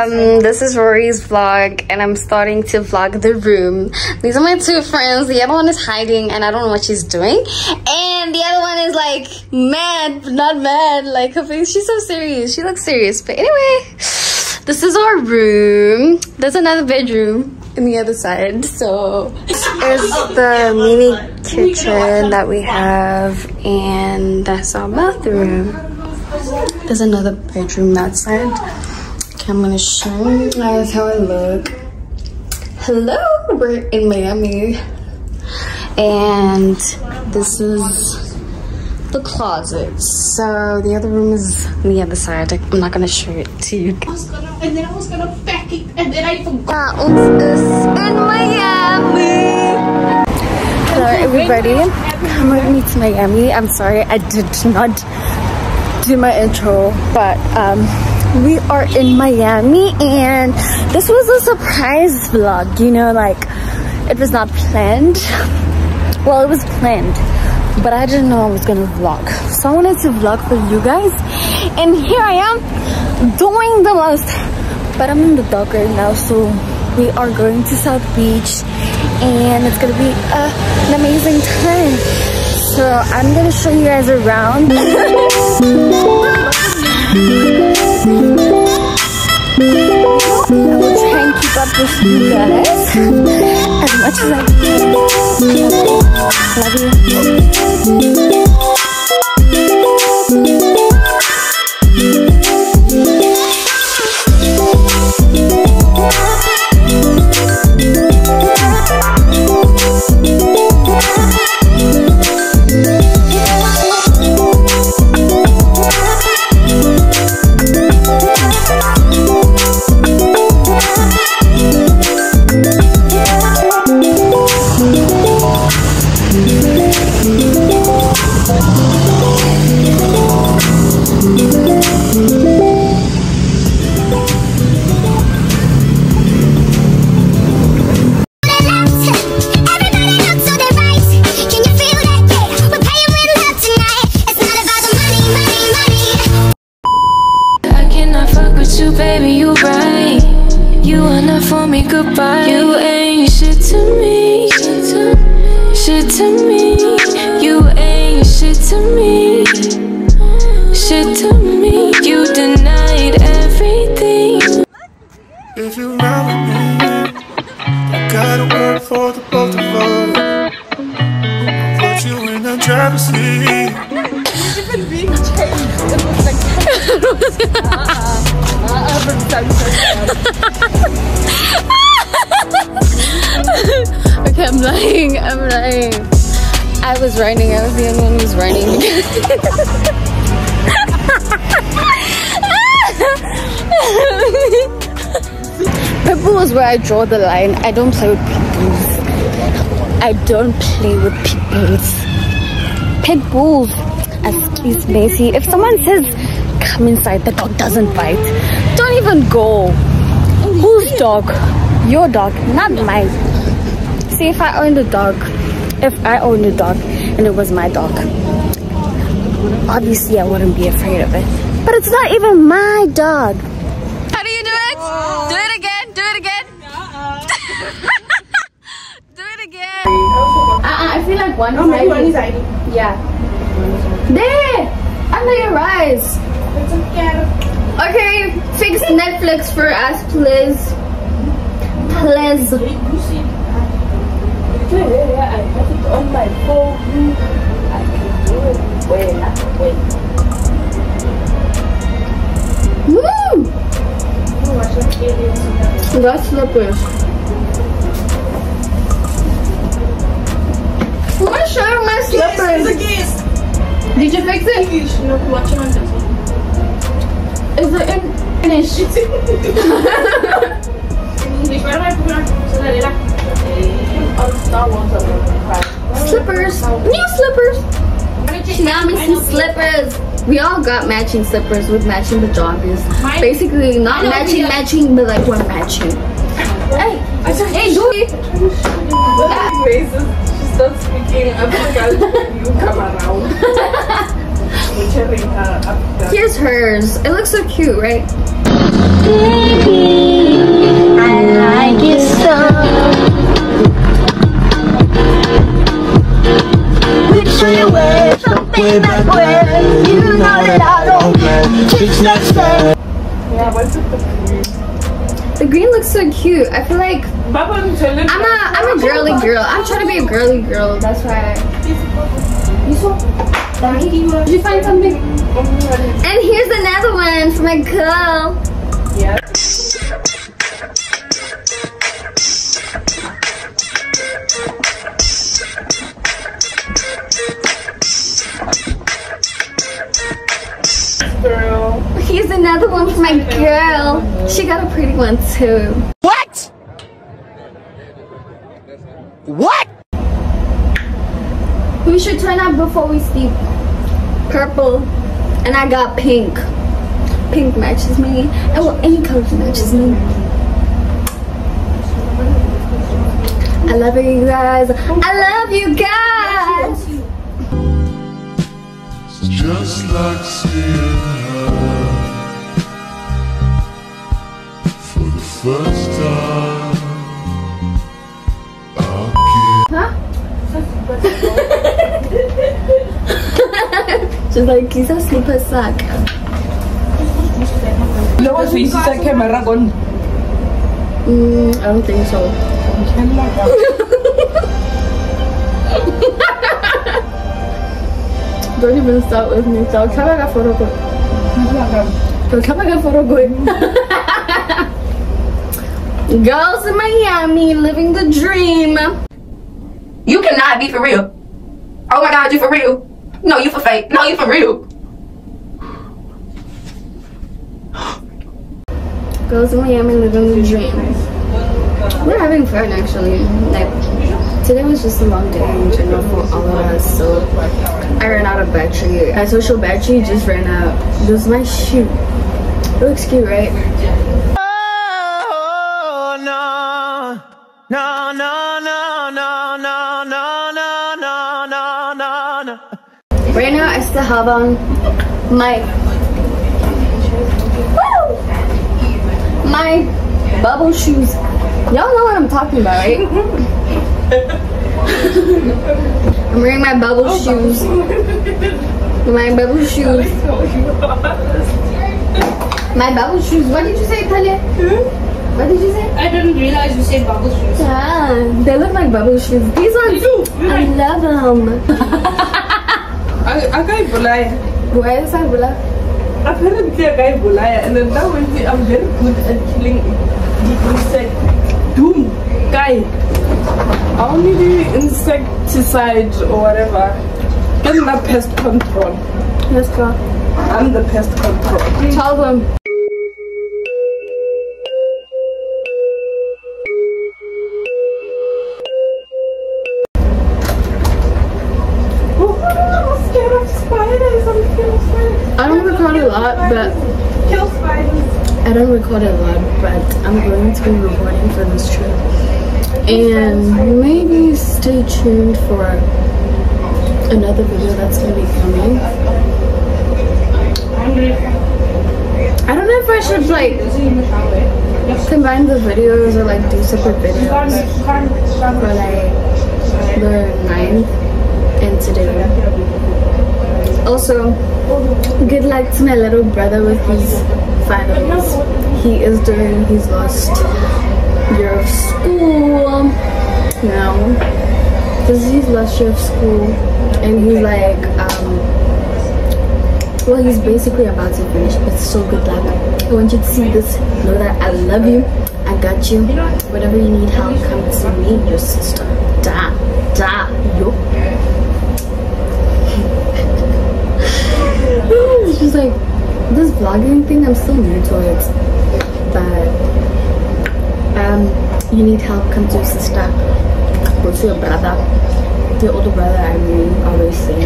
um this is rory's vlog and i'm starting to vlog the room. These are my two friends. The other one is hiding and i don't know what she's doing. And the other one is like mad not mad like her face she's so serious. She looks serious. But anyway this is our room. There's another bedroom in the other side. So there's the mini kitchen that we have and that's our bathroom. There's another bedroom that side okay i'm gonna show you guys how i look hello we're in miami and this is the closet so the other room is on the other side i'm not gonna show it to you I was gonna, and then I was gonna pack it, and then I forgot. That in Miami. Hello everybody, come with me to Miami. I'm sorry I did not do my intro, but um, we are in Miami and this was a surprise vlog, you know, like it was not planned. Well, it was planned, but I didn't know I was gonna vlog. So I wanted to vlog for you guys and here I am doing the most but I'm in the dock right now so we are going to South Beach and it's gonna be uh, an amazing time so I'm gonna show you guys around I will try and keep up with you guys. As much as I can love you was writing. Pitbull is where I draw the line. I don't play with pitbulls. I don't play with pitbulls. Pitbulls, excuse me. See, if someone says come inside, the dog doesn't bite. Don't even go. Whose dog? Your dog, not mine. See, if I owned a dog, if I owned a dog and it was my dog, obviously I wouldn't be afraid of it. But it's not even my dog. How do you do it? Do it again. Do it again. do it again. Uh, I feel like one Oh, maybe one side. Yeah. There! Under your eyes. It's okay. Okay, fix Netflix for us, please. Please. I have it on my phone. I can it. Wait, wait. Woo! Oh, That's me show you my slippers. Did you fix it? No, watch on this one. Is it in finish? English, where am I putting on? So that it on Star Wars. Slippers. New slippers. Now missing slippers. We all got matching slippers with matching pajamas. Mine- Basically, not matching, matching, but like we're matching. Hey, hey, do it. racist. She starts speaking African. you come around. butchering her up there. Here's hers. It looks so cute, right? I like it so. Which way something back when you know that I don't care. Just not. Yeah, what's the green looks so cute. I feel like I'm a I'm a girly girl. I'm trying to be a girly girl. That's why. Did you find something? And here's another one for my girl. Yeah. Another one for my girl. She got a pretty one too. What? What? We should turn up before we sleep. Purple. And I got pink. Pink matches me. And well, any color matches me. I love you guys. I love you guys. It's just like seeing her first time Huh? She's like, he's a slipper sack. No one see a camera on. Mm, I don't think so. don't even start with me. So, camera photo. Tell camera photo. Girls in Miami living the dream. You cannot be for real. Oh my god, you for real. No, you for fake. No, you for real. Girls in Miami living the dream. We're having fun actually. Like today was just a long day in general for all of us. So I ran out of battery. My social battery just ran out. Is my shoe. It looks cute, right? No. No, no, no, no, no, no, no, no, no, no. Right now, I still have on my Woo! my bubble shoes. Y'all know what I'm talking about, right? I'm wearing my bubble shoes. My bubble shoes. My bubble shoes. What did you say, Tanya? What did you say? I didn't realize you said bubble shoes. Yeah, they look like bubble shoes. These ones, I love them. I, I can't bulaya. Why is that Bula? Apparently I can't bulaya. And then means I'm very good at killing the insect. Doom. Guy. I only do insecticide or whatever. Get my pest control. Let's go. I'm the pest control. Tell them. Don't a lot, but I'm going to be recording for this trip. And maybe stay tuned for another video that's gonna be coming. I don't know if I should like combine the videos or like do separate videos for like the 9th and today. Also, good luck to my little brother with his finals. He is doing his last year of school now. This is his last year of school, and he's like, um, well, he's basically about to finish, but so good luck. I want you to see this, know that I love you, I got you. Whatever you need help, come to me, your sister. Da, da, yo. it's just like this vlogging thing i'm still new to it but um you need help come to your sister. Go to your brother. Your older brother i mean always say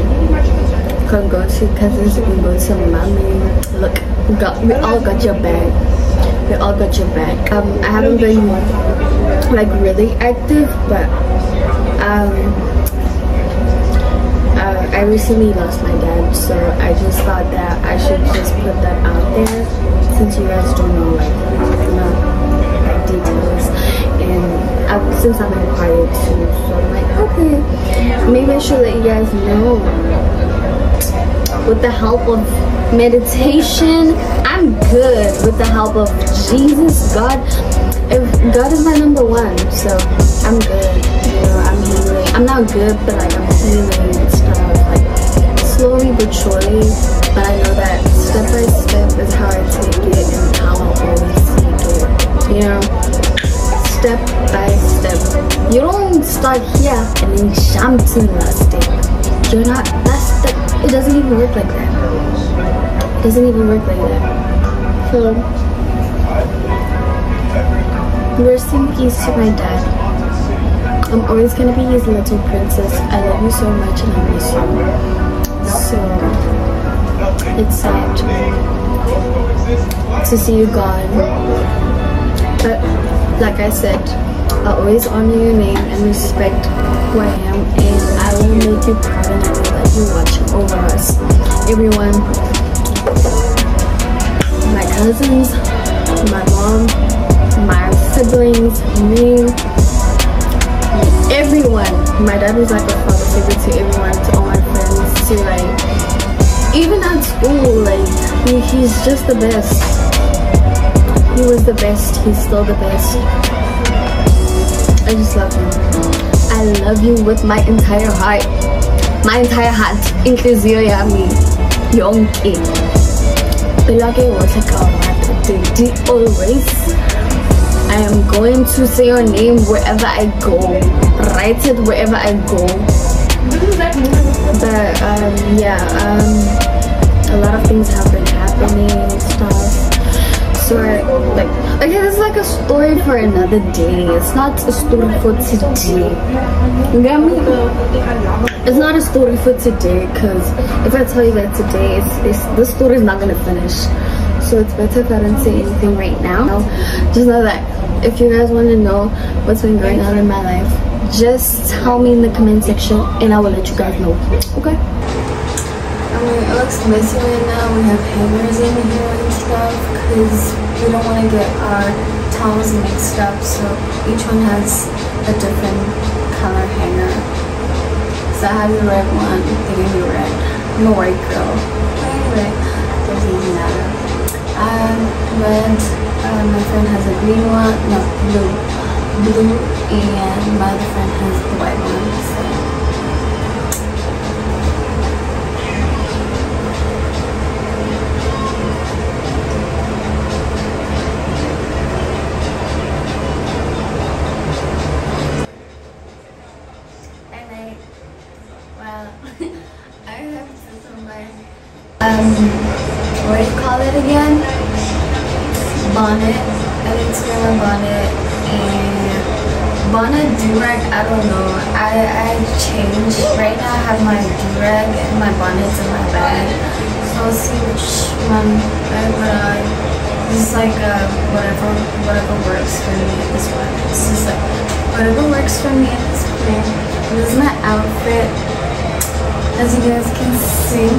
can go to cousins you can go to mommy. Look we got we all got your back. We all got your back. Um i haven't been like really active but um I recently lost my dad, so I just thought that I should just put that out there since you guys don't know like know like details. And I, since I'm in quiet too, so I'm like okay, maybe I should let you guys know. With the help of meditation i'm good with the help of jesus god. If god is my number one so i'm good. You know i'm healing i'm not good but like i'm healing slowly but surely but i know that step by step is how i take it and how i always take it you know step by step you don't start here and then jump to the last step you're not that's the it doesn't even work like that. It doesn't even work like that. So, rest in peace to my dad. I'm always gonna be his little princess. I love you so much and I miss you. So, it's sad to see you gone. But, like I said, I'll always honor your name and respect who I am and I will make you proud and I know that you watch over us. Everyone, my cousins, my mom, my siblings, me, everyone. My dad was like a father figure to everyone, to all my like, even at school, like, he, he's just the best. He was the best, he's still the best. I just love you. I love you with my entire heart. My entire heart, inclusive yami. Yonke. Belage was like a always. I am going to say your name wherever I go. Write it wherever I go. But um, yeah, um, a lot of things have been happening and stuff. So like okay this is like a story for another day. It's not a story for today. You get me? It's not a story for today because if i tell you that today it's, it's this story is not gonna finish. So it's better if i don't say anything right now. Just know that if you guys want to know what's been going on in my life just tell me in the comment section and i will let you guys know okay? I mean, it looks messy right now. We have hangers in here and stuff because we don't want to get our towels mixed up so each one has a different color hanger. So I have the red one they gave me red. I'm a white girl. Anyway doesn't even matter. Um, red uh, my friend has a green one. No blue blue and my other friend has the white one so um, what do you call it again? Bonnet. I to wear my bonnet and bonnet durag. I don't know. I I changed. Right now I have my do-rag and my bonnet's in my bag. So I'll see which one I on. This is like uh, whatever whatever works for me at this point. This is like whatever works for me at this point. This is my outfit. As you guys can see.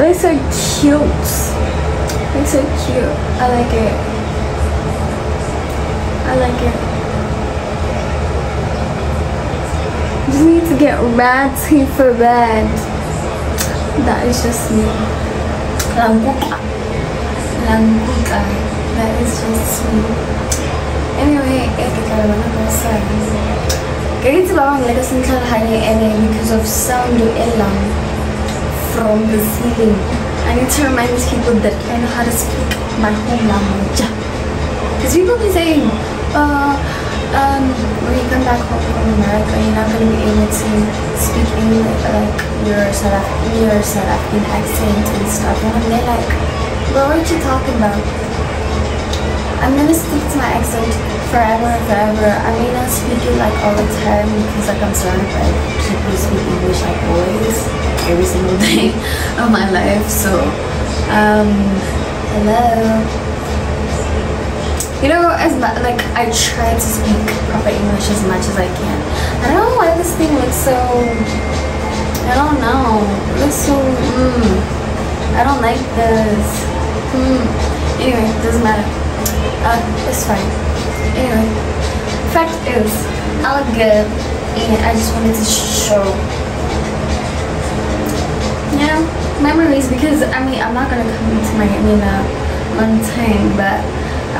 It looks so cute. It looks so cute. I like it. I like it. Just need to get ratty for bed. That is just me. Lambuka. Lambuka. That is just me. Anyway, ito ka naman ako sa Ganito ba ang lagas ng kalahani and because of sound elang from the ceiling. I need to remind people that I know how to speak my home language. Because people be saying, uh, um, when you come back home from America, you're not going to be able to speak English, like your South, African, your South African accent and stuff. And they're like, what are you talking about? I'm going to speak to my accent forever and forever. I may not speak it like all the time because like I'm surrounded by people who speak English like boys every single day of my life. So, um, hello. You know, as like I try to speak proper English as much as I can. I don't know why this thing looks so I don't know. It looks so, mm, I don't like this. Hmm. Anyway, doesn't matter. Uh, it's fine. Anyway, fact is, I look good, and I just wanted to show, you know, memories because I mean, I'm not gonna come to Miami in a long time, but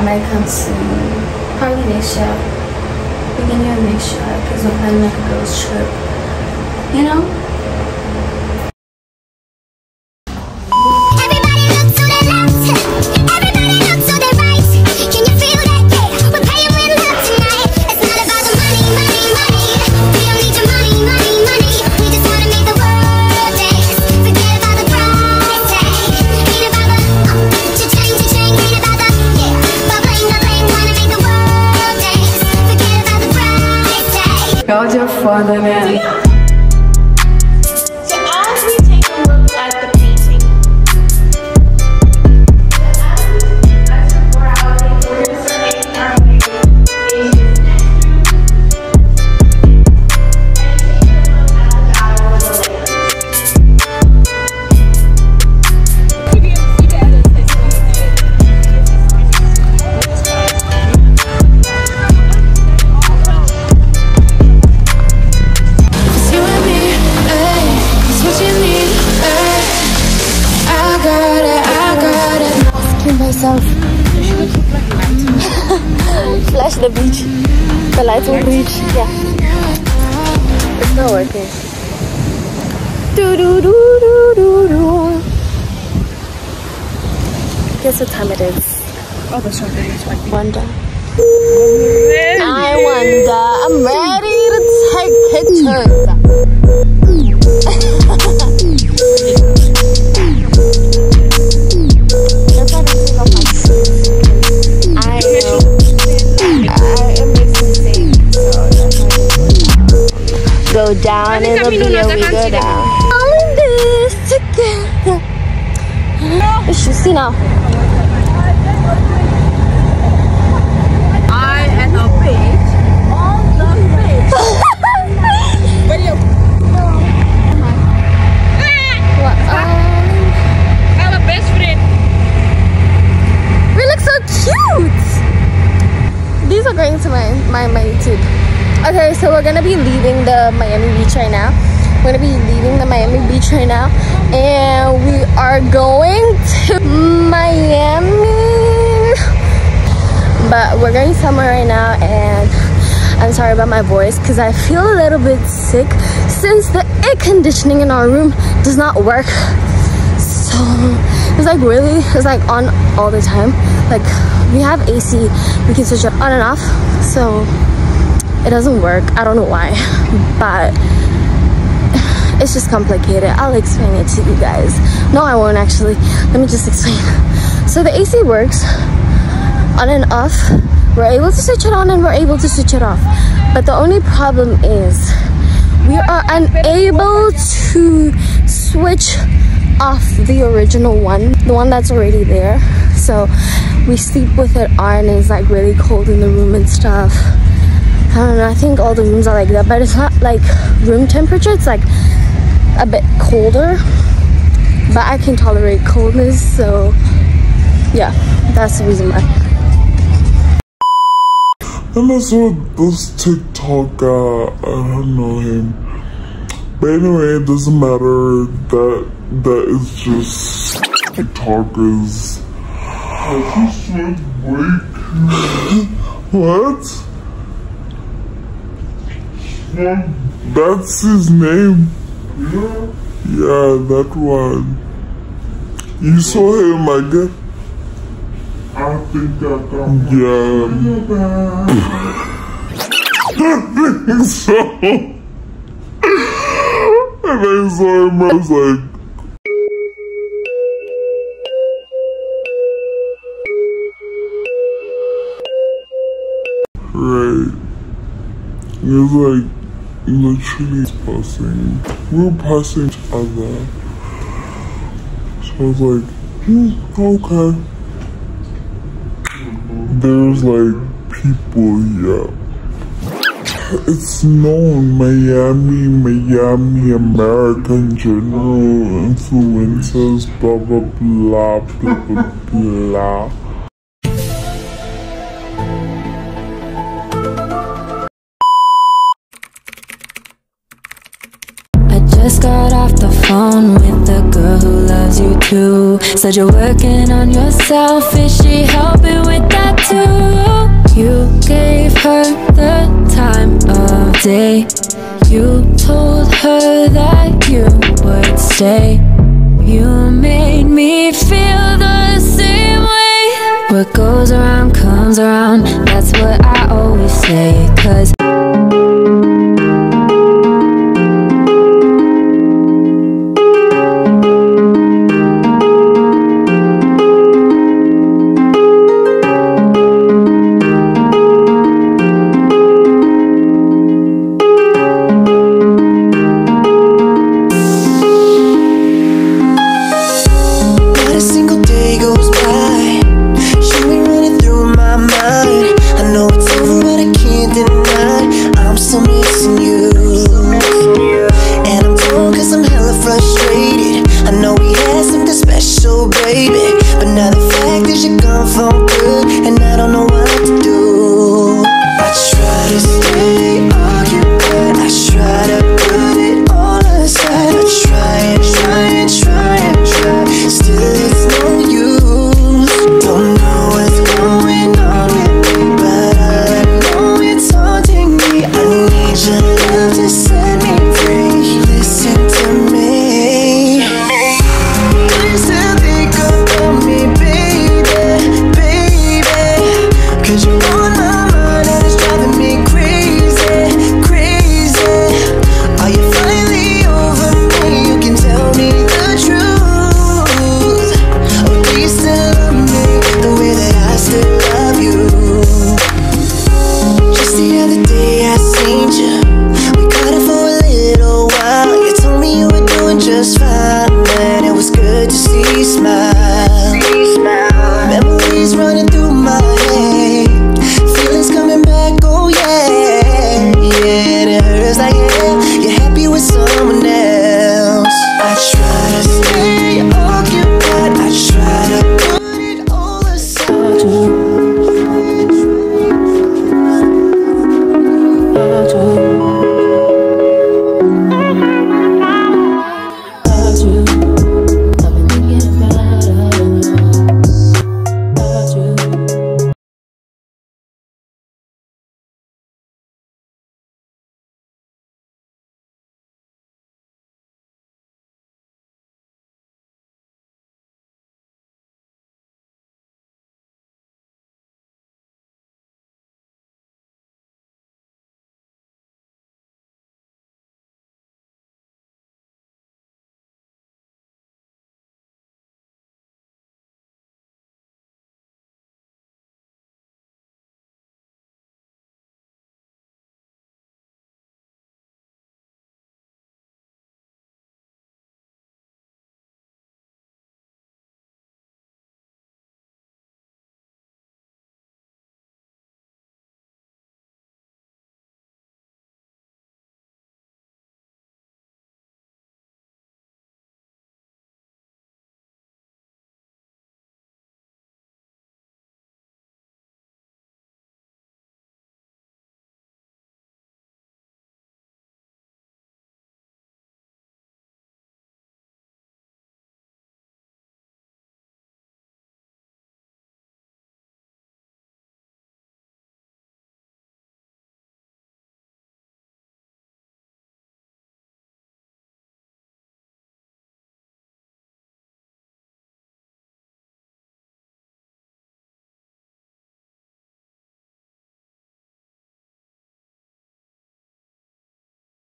I might come soon. Probably next year. Beginning of year, because we're planning like a girls trip. You know? Guess what time it is? Oh, that's right. Wonder. I wonder. I'm ready to take pictures. That's why this is on my shoes. I am, I am mixing things. So that's why Go down in the beer, we go down. All in this together. You see now. I at a page. On the page. What? Um, I'm a best friend. we look so cute. These are going to my, my, my YouTube. Okay, so we're gonna be leaving the Miami Beach right now. We're gonna be leaving the Miami Beach right now, and we are going to Miami. But we're going somewhere right now, and I'm sorry about my voice because I feel a little bit sick since the air conditioning in our room does not work. So it's like really, it's like on all the time. Like we have AC, we can switch it on and off. So it doesn't work. I don't know why, but it's just complicated. I'll explain it to you guys. No, I won't actually. Let me just explain. So the AC works on and off. We're able to switch it on and we're able to switch it off. But the only problem is we are unable to switch off the original one, the one that's already there. So we sleep with it on and it's like really cold in the room and stuff. I don't know, I think all the rooms are like that, but it's not like room temperature, it's like a bit colder. But I can tolerate coldness, so yeah, that's the reason why. And that's what this TikTok guy, I don't know him. But anyway, it doesn't matter. That that is just TikTokers. I just went break. what? That's his name. Yeah. Yeah, that one. You saw him, guess. I think I got Yeah. so, and I saw him, I was like, right. He was like, literally passing. We were passing each other. So I was like, hmm, okay. There's like people here. It's known Miami, Miami, American general influencers, blah blah blah blah blah blah. alone with the girl who loves you too. Said you're working on yourself, is she helping with that too? You gave her the time of day. You told her that you would stay. You made me feel the same way. What goes around comes around, that's changes.